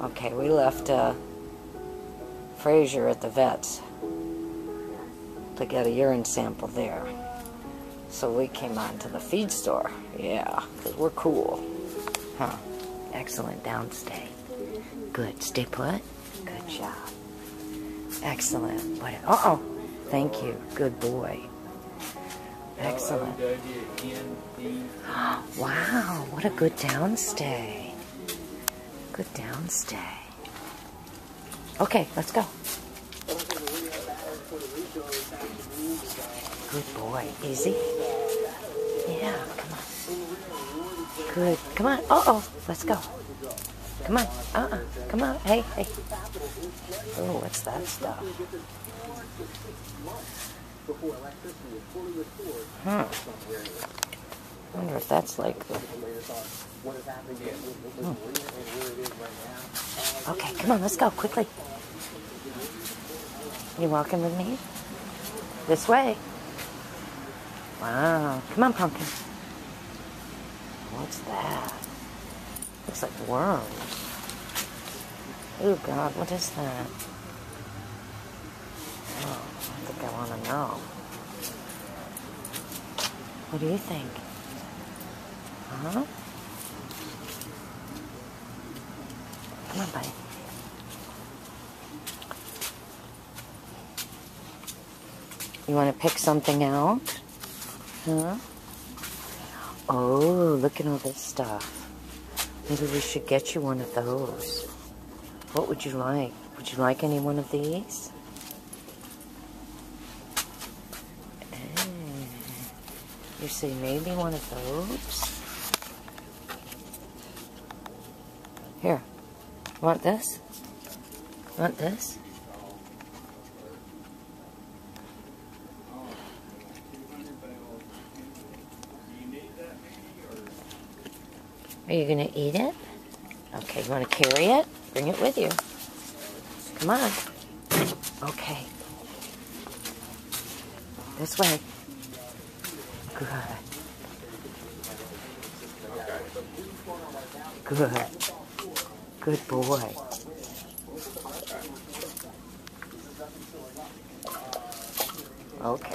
Okay, we left uh, Frazier at the vet's to get a urine sample there. So we came on to the feed store. Yeah, because we're cool. Huh. Excellent downstay. Good. Stay put. Good job. Excellent. What? Uh oh. Thank you. Good boy. Excellent. Wow, what a good downstay. Good downstay. Okay, let's go. Good boy. Easy. Yeah, come on. Good. Come on. Uh oh. Let's go. Come on. Uh uh. Come on. Hey, hey. Oh, what's that stuff? Hmm. I wonder if that's like the. Hmm. Okay, come on, let's go quickly. You walking with me? This way. Wow. Come on, pumpkin. What's that? Looks like worms. Oh, God, what is that? Oh, I think I want to know. What do you think? Huh? Come on, buddy. You want to pick something out? Huh? Oh, look at all this stuff. Maybe we should get you one of those. What would you like? Would you like any one of these? Eh. You say maybe one of those? Here. Want this? Want this? Are you going to eat it? Okay, you want to carry it? Bring it with you. Come on. Okay. This way. Good. Good. Good boy. Okay.